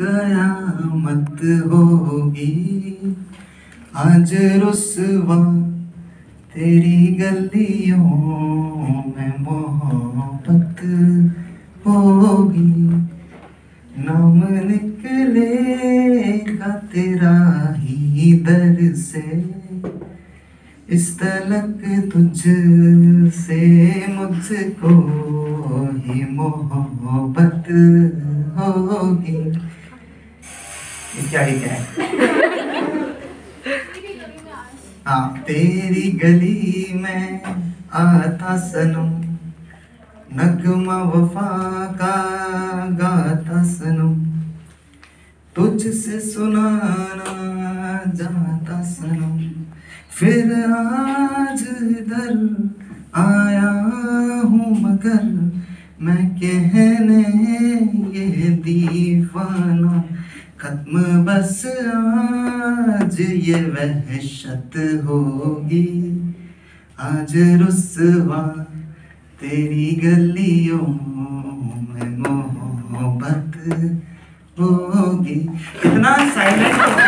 कयामत होगी। आज रुसवा तेरी गलियों में मोहब्बत होगी। नाम निकलेगा तेरा ही दर से। इस तलक तुझ से मुझको ही मोहब्बत होगी। क्या ही है हाँ तेरी गली में आता सनम नगमा वफा का गाता सनम। तुझसे सुनाना जाता सनम। फिर आज इधर आया हूँ मगर मैं कहने ये दीवाना खत्म बस आज ये वहशत होगी। आज रुसवा तेरी गलियों में मोहब्बत होगी। इतना साइलेंट